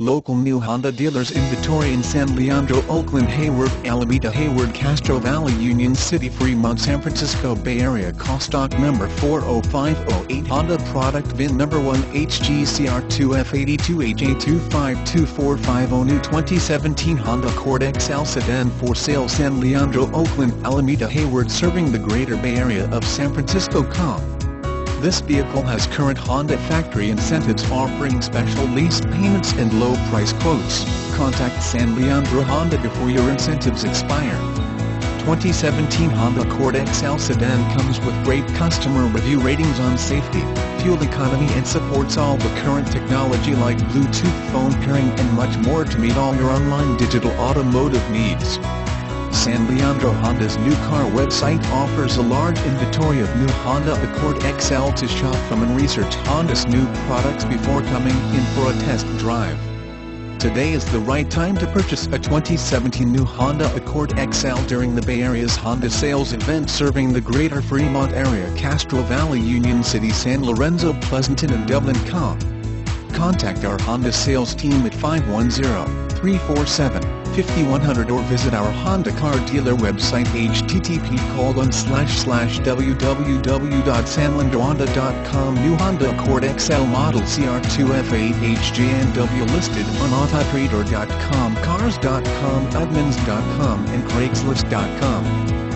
Local new Honda dealers inventory in San Leandro, Oakland, Hayward, Alameda, Hayward, Castro Valley, Union City, Fremont, San Francisco Bay Area. Call stock number 40508 Honda product VIN number 1 HGCR2F82HA252450 New 2017 Honda Accord EX-L Sedan for sale San Leandro, Oakland, Alameda, Hayward serving the greater Bay Area of San Francisco. Com. This vehicle has current Honda factory incentives offering special lease payments and low price quotes. Contact San Leandro Honda before your incentives expire. 2017 Honda Accord EX-L sedan comes with great customer review ratings on safety, fuel economy and supports all the current technology like Bluetooth phone pairing and much more to meet all your online digital automotive needs. San Leandro Honda's new car website offers a large inventory of new Honda Accord EX-L to shop from and research Honda's new products before coming in for a test drive. Today is the right time to purchase a 2017 new Honda Accord EX-L during the Bay Area's Honda sales event serving the greater Fremont area Castro Valley Union City San Lorenzo Pleasanton and Dublin Com. Contact our Honda sales team at 510-347 5100 or visit our Honda car dealer website http colon slash slash New Honda Accord EX-L model CR2F8 HJNW listed on Autotrader.com, Cars.com, Edmunds.com and Craigslist.com.